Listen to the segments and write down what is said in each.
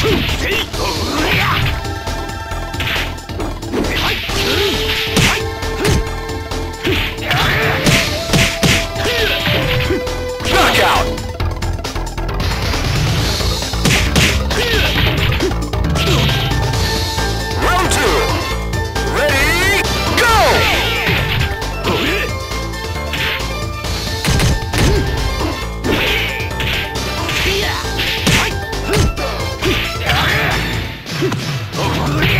せい Yeah.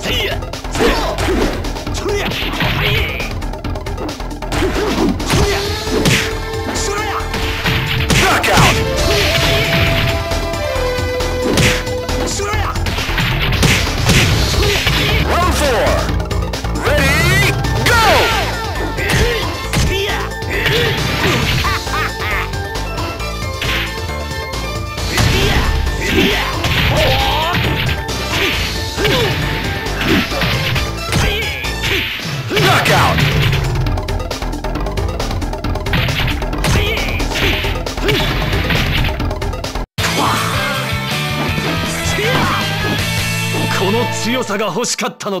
せいやせいやそりゃはいこの強さが欲しかったのだ。